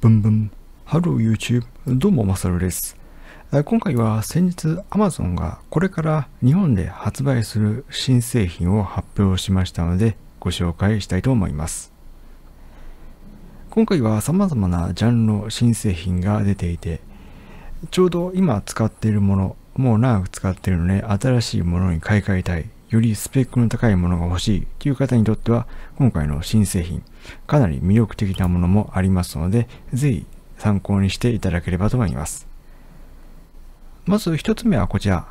ブンブン。Hello YouTube。どうも、マサルです。今回は先日 Amazon がこれから日本で発売する新製品を発表しましたのでご紹介したいと思います。今回は様々なジャンルの新製品が出ていてちょうど今使っているもの、もう長く使っているので新しいものに買い替えたいよりスペックの高いものが欲しいという方にとっては、今回の新製品、かなり魅力的なものもありますので、ぜひ参考にしていただければと思います。まず一つ目はこちら。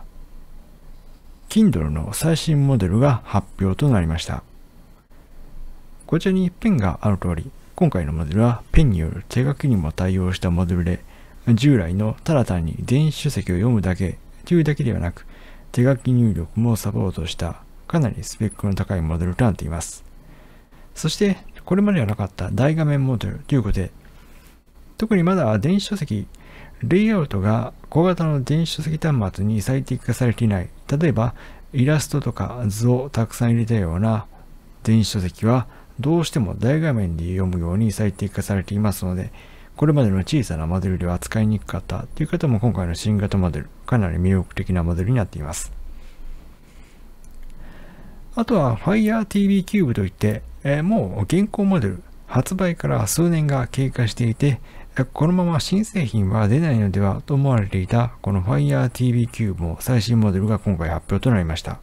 Kindle の最新モデルが発表となりました。こちらにペンがある通り、今回のモデルはペンによる手書きにも対応したモデルで、従来のただ単に電子書籍を読むだけというだけではなく、手書き入力もサポートしたかなりスペックの高いモデルとなっています。そして、これまではなかった大画面モデルということで、特にまだ電子書籍、レイアウトが小型の電子書籍端末に最適化されていない、例えばイラストとか図をたくさん入れたような電子書籍はどうしても大画面で読むように最適化されていますので、これまでの小さなモデルでは扱いにくかったという方も今回の新型モデル、かなり魅力的なモデルになっています。あとは Fire TV Cube といって、えー、もう現行モデル、発売から数年が経過していて、このまま新製品は出ないのではと思われていたこの Fire TV Cube も最新モデルが今回発表となりました。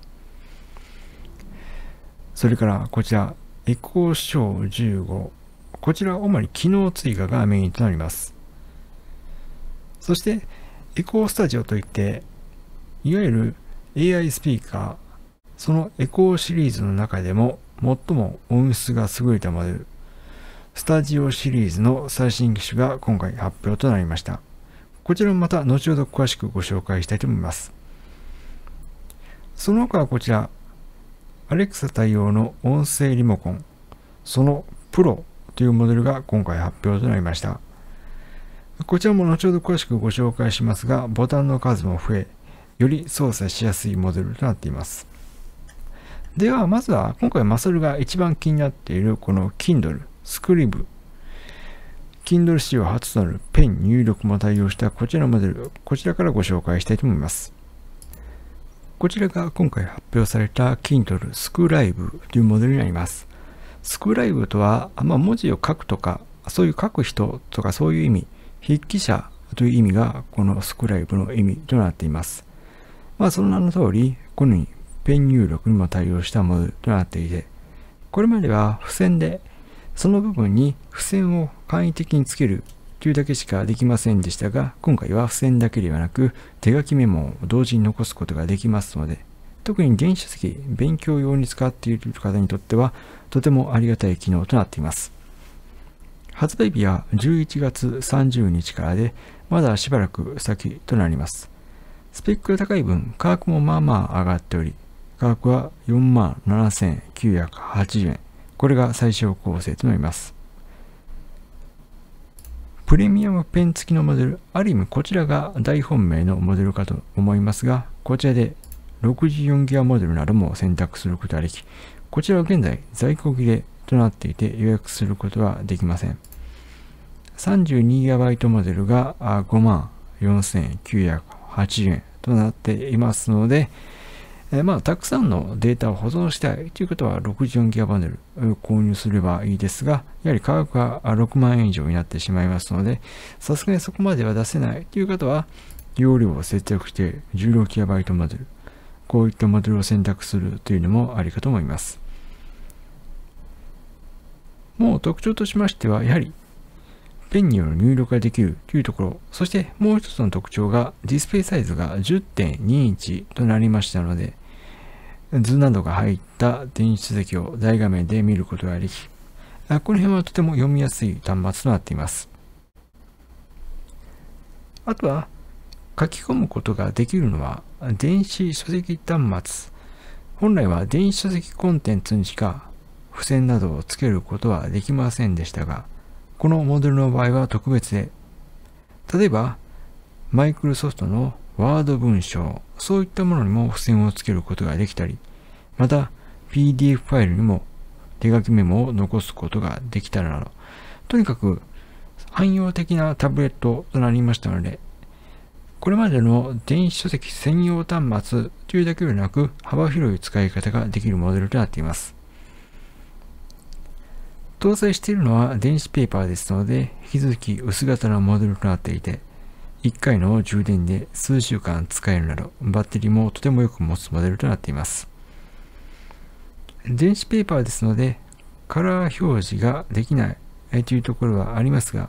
それからこちら、エコーショー15こちらは主に機能追加がメインとなります。そして、エコースタジオといって、いわゆる AI スピーカー、そのエコーシリーズの中でも最も音質が優れたモデル、スタジオシリーズの最新機種が今回発表となりました。こちらもまた後ほど詳しくご紹介したいと思います。その他はこちら、Alexa 対応の音声リモコン、そのプロというモデルが今回発表となりました。こちらも後ほど詳しくご紹介しますが、ボタンの数も増え、より操作しやすいモデルとなっています。では、まずは今回マサルが一番気になっているこの Kindle、スクリブ、Kindle 史上初となるペン入力も対応したこちらのモデル、こちらからご紹介したいと思います。こちらが今回発表された Kindle スクライブというモデルになります。スクライブとは、まあ、文字を書くとか、そういう書く人とかそういう意味、筆記者という意味がこのスクライブの意味となっています。まあその名の通り、このようにペン入力にも対応したモデルとなっていて、これまでは付箋でその部分に付箋を簡易的につけるというだけしかできませんでしたが、今回は付箋だけではなく手書きメモを同時に残すことができますので、特に電子書籍、勉強用に使っている方にとっては、とてもありがたい機能となっています。発売日は11月30日からで、まだしばらく先となります。スペックが高い分、価格もまあまあ上がっており、価格は47,980円。これが最小構成となります。プレミアムペン付きのモデル、ある意味こちらが大本命のモデルかと思いますが、こちらで64ギガモデルなども選択することができ、こちらは現在在庫切れとなっていて予約することはできません。32GB モデルが54,980円となっていますので、えまあ、たくさんのデータを保存したいということは 64GB モデル購入すればいいですが、やはり価格が6万円以上になってしまいますので、さすがにそこまでは出せないという方は、容量を節約して 16GB モデル、こういったモデルを選択するというのもありかと思います。もう特徴としましては、やはりペンによる入力ができるというところ、そしてもう一つの特徴がディスプレイサイズが10.2インチとなりましたので、図などが入った電子書籍を大画面で見ることができ、この辺はとても読みやすい端末となっています。あとは、書き込むことができるのは電子書籍端末。本来は電子書籍コンテンツにしか付箋などをつけることはできませんでしたが、このモデルの場合は特別で、例えば、マイクロソフトのワード文章、そういったものにも付箋をつけることができたり、また PDF ファイルにも手書きメモを残すことができたらなど、とにかく汎用的なタブレットとなりましたので、これまでの電子書籍専用端末というだけでなく幅広い使い方ができるモデルとなっています。搭載しているのは電子ペーパーですので、引き続き薄型のモデルとなっていて、1回の充電で数週間使えるなど、バッテリーもとてもよく持つモデルとなっています。電子ペーパーですので、カラー表示ができないというところはありますが、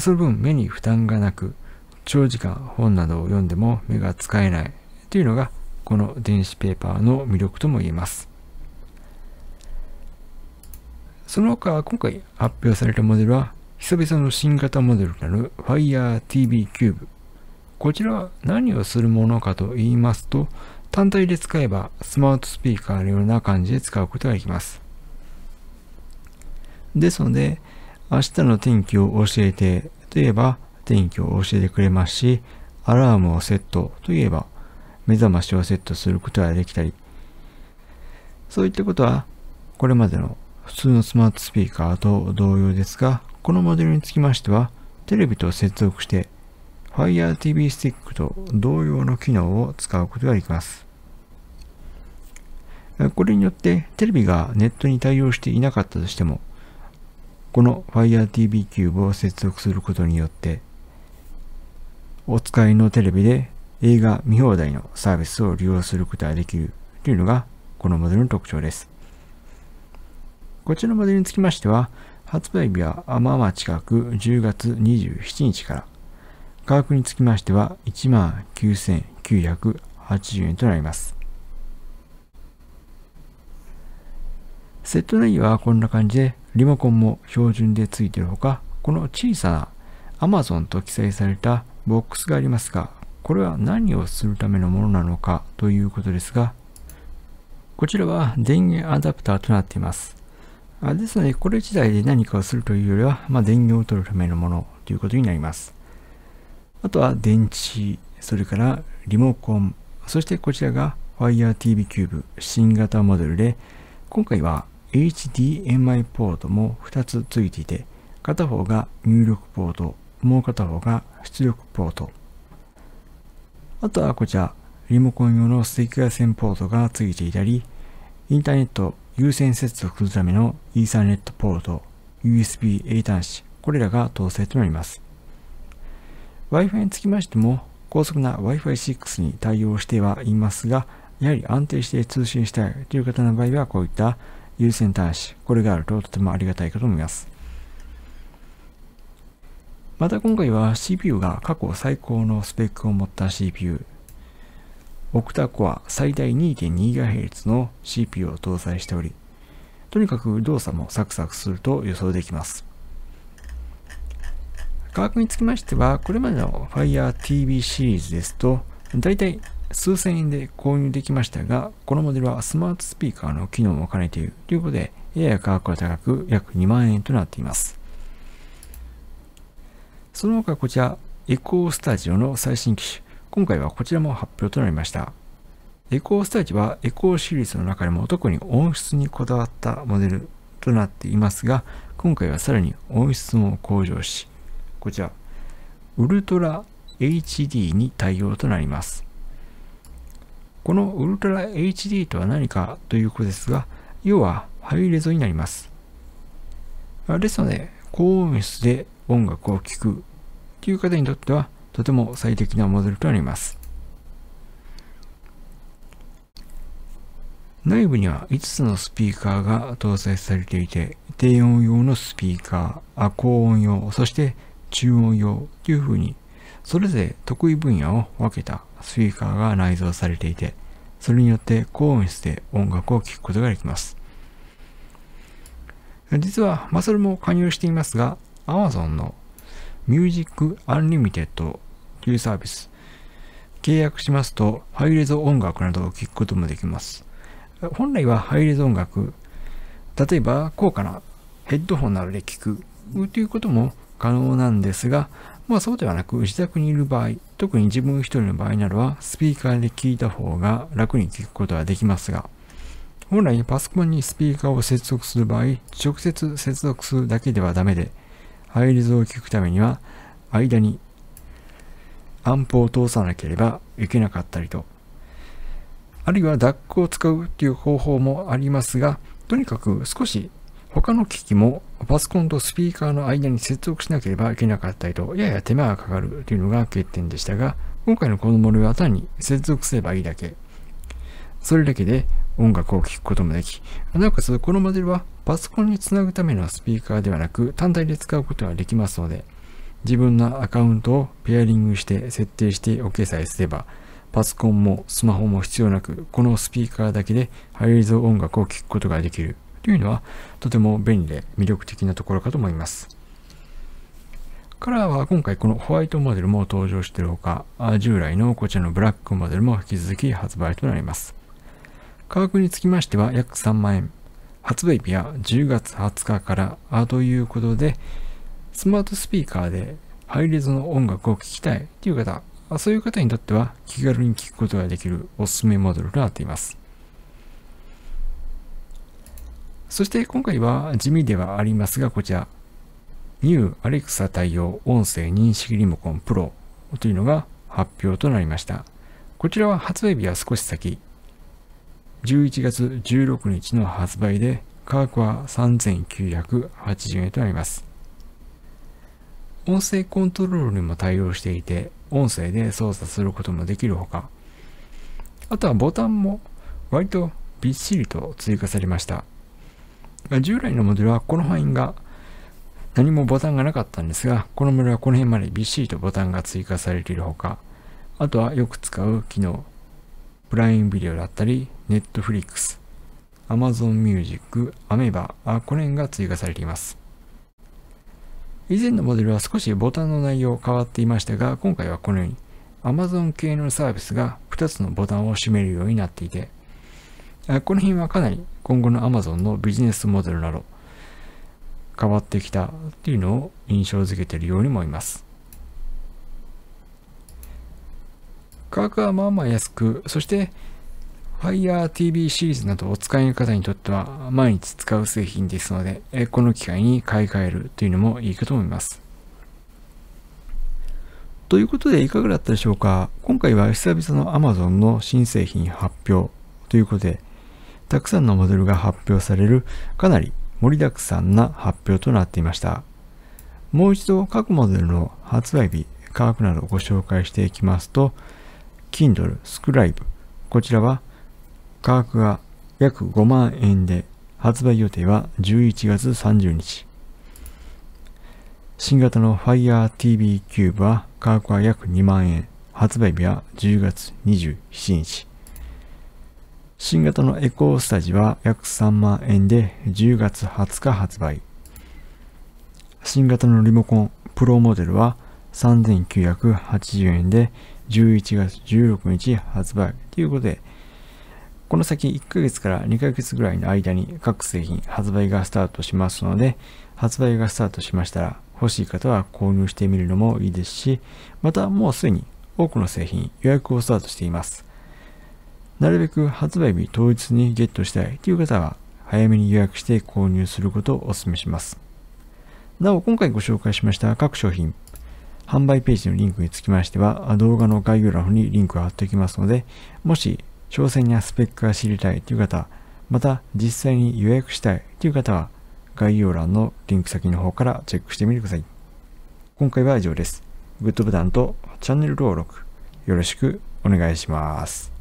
その分目に負担がなく、長時間本などを読んでも目が使えないというのが、この電子ペーパーの魅力とも言えます。その他、今回発表されたモデルは、久々の新型モデルなる Fire TV Cube。こちらは何をするものかと言いますと、単体で使えばスマートスピーカーのような感じで使うことができます。ですので、明日の天気を教えてといえば天気を教えてくれますし、アラームをセットといえば目覚ましをセットすることができたり、そういったことはこれまでの普通のスマートスピーカーと同様ですが、このモデルにつきましては、テレビと接続して Fire TV スティックと同様の機能を使うことができます。これによってテレビがネットに対応していなかったとしても、この Fire TV キューブを接続することによって、お使いのテレビで映画見放題のサービスを利用することができるというのがこのモデルの特徴です。こちらのモデルにつきましては、発売日はまあまあ近く10月27日から、価格につきましては19,980円となります。セット内容はこんな感じで、リモコンも標準で付いているほか、この小さな Amazon と記載されたボックスがありますが、これは何をするためのものなのかということですが、こちらは電源アダプターとなっています。あですので、これ自体で何かをするというよりは、まあ、電源を取るためのものということになります。あとは電池、それからリモコン、そしてこちらが Fire TV Cube 新型モデルで、今回は HDMI ポートも2つついていて、片方が入力ポート、もう片方が出力ポート。あとはこちら、リモコン用の赤外線ポートがついていたり、インターネット有線接続するためのイーサネットポート、USB-A 端子、これらが搭載となります。Wi-Fi につきましても、高速な Wi-Fi 6に対応してはいますが、やはり安定して通信したいという方の場合は、こういった有線端子、これがあるととてもありがたいかと思います。また今回は CPU が過去最高のスペックを持った CPU、オクタコア最大 2.2GHz の CPU を搭載しており、とにかく動作もサクサクすると予想できます。価格につきましては、これまでの Fire TV シリーズですと、だいたい数千円で購入できましたが、このモデルはスマートスピーカーの機能も兼ねているということで、やや価格が高く約2万円となっています。その他こちら、エコースタジオの最新機種。今回はこちらも発表となりました。エコースタジオはエコーシリーズの中でも特に音質にこだわったモデルとなっていますが、今回はさらに音質も向上し、こちら、ウルトラ HD に対応となります。このウルトラ HD とは何かということですが、要はハイレゾになります。ですので、高音質で音楽を聴くという方にとっては、とても最適なモデルとなります。内部には5つのスピーカーが搭載されていて、低音用のスピーカー、高音用、そして中音用というふうに、それぞれ得意分野を分けたスピーカーが内蔵されていて、それによって高音質で音楽を聴くことができます。実は、マサルも加入していますが、Amazon の Music Unlimited というサービス。契約しますと、ハイレゾ音楽などを聴くこともできます。本来はハイレゾ音楽、例えば高価なヘッドホンなどで聴くということも可能なんですが、まあそうではなく自宅にいる場合、特に自分一人の場合などはスピーカーで聞いた方が楽に聞くことができますが、本来パソコンにスピーカーを接続する場合、直接接続するだけではダメで、ハイレゾを聞くためには間にアンプを通さなければいけなかったりとあるいは DAC を使うという方法もありますがとにかく少し他の機器もパソコンとスピーカーの間に接続しなければいけなかったりと、やや手間がかかるというのが欠点でしたが、今回のこのモデルは単に接続すればいいだけ。それだけで音楽を聴くこともでき、なおかつこのモデルはパソコンにつなぐためのスピーカーではなく単体で使うことができますので、自分のアカウントをペアリングして設定しておけさえすれば、パソコンもスマホも必要なく、このスピーカーだけでハイレゾ音楽を聴くことができるというのはとても便利で魅力的なところかと思います。カラーは今回このホワイトモデルも登場しているほか、従来のこちらのブラックモデルも引き続き発売となります。価格につきましては約3万円。発売日は10月20日からということで、スマートスピーカーでハイレゾの音楽を聴きたいという方、そういう方にとっては気軽に聴くことができるおすすめモデルとなっています。そして今回は地味ではありますが、こちら、ニューアレクサ対応音声認識リモコンプロというのが発表となりました。こちらは発売日は少し先、11月16日の発売で価格は3980円となります。音声コントロールにも対応していて、音声で操作することもできるほか、あとはボタンも割とびっしりと追加されました。従来のモデルはこの範囲が何もボタンがなかったんですが、このモデルはこの辺までびっしりとボタンが追加されているほか、あとはよく使う機能、プライムビデオだったり、ネットフリックス、Amazon Music、アメーバー、この辺が追加されています。以前のモデルは少しボタンの内容変わっていましたが、今回はこのように Amazon 系のサービスが2つのボタンを占めるようになっていて、この辺はかなり今後の Amazon のビジネスモデルなど変わってきたっていうのを印象づけているように思います。価格はまあまあ安く、そして Fire TV シリーズなどをお使いの方にとっては毎日使う製品ですので、この機会に買い替えるというのもいいかと思います。ということでいかがだったでしょうか？今回は久々の Amazon の新製品発表ということで、たくさんのモデルが発表されるかなり盛りだくさんな発表となっていました。もう一度各モデルの発売日、価格などをご紹介していきますと、Kindle Scribe こちらは価格が約5万円で発売予定は11月30日。新型の Fire TV Cube は価格は約2万円。発売日は10月27日。新型のエコースタジは約3万円で10月20日発売。新型のリモコンプロモデルは3980円で11月16日発売ということで、この先1ヶ月から2ヶ月ぐらいの間に各製品発売がスタートしますので、発売がスタートしましたら欲しい方は購入してみるのもいいですし、またもうすでに多くの製品予約をスタートしています。なるべく発売日当日にゲットしたいという方は、早めに予約して購入することをお勧めします。なお、今回ご紹介しました各商品、販売ページのリンクにつきましては、動画の概要欄にリンクを貼っておきますので、もし詳細なスペックが知りたいという方、また実際に予約したいという方は、概要欄のリンク先の方からチェックしてみてください。今回は以上です。グッドボタンとチャンネル登録よろしくお願いします。